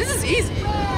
This is easy.